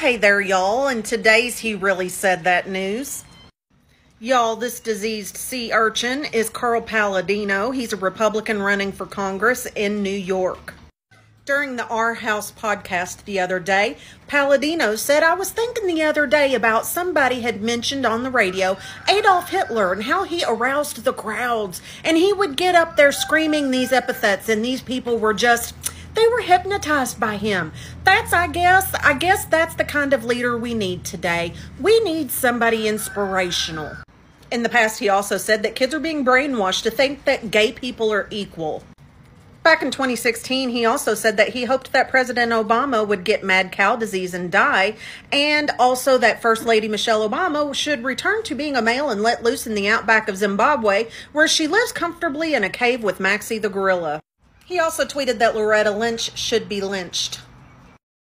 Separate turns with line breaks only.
hey there, y'all. And today's He Really Said That news. Y'all, this diseased sea urchin is Carl Paladino. He's a Republican running for Congress in New York. During the Our House podcast the other day, Paladino said, I was thinking the other day about somebody had mentioned on the radio Adolf Hitler and how he aroused the crowds. And he would get up there screaming these epithets, and these people were just they were hypnotized by him. That's, I guess, I guess that's the kind of leader we need today. We need somebody inspirational. In the past, he also said that kids are being brainwashed to think that gay people are equal. Back in 2016, he also said that he hoped that President Obama would get mad cow disease and die, and also that First Lady Michelle Obama should return to being a male and let loose in the outback of Zimbabwe, where she lives comfortably in a cave with Maxie the gorilla. He also tweeted that Loretta Lynch should be lynched.